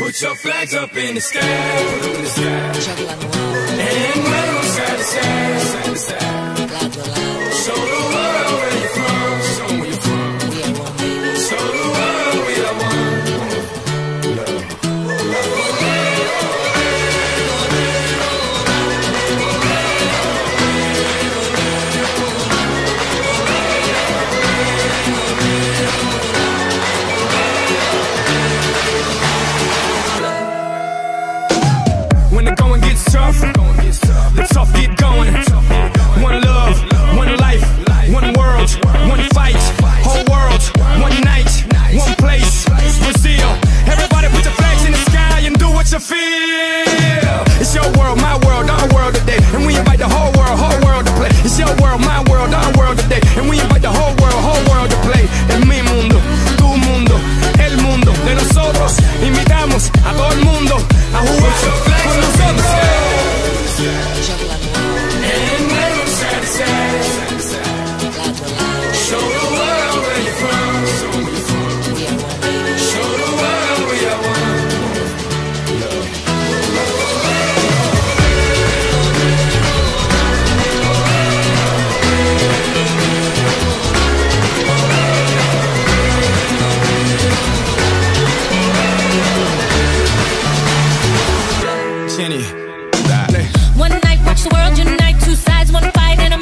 Put your flags up in the sky, in the sky. Let's all get going. One love, one life, one world, one fight. Whole world, one night, one place. Brazil. Everybody put your flags in the sky and do what you feel. It's your world, my world, our world today. And we invite the whole world, whole world to play. It's your world, my One night, watch the world unite, two sides, one fight, and a